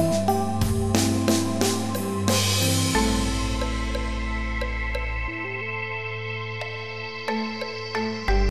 Bye.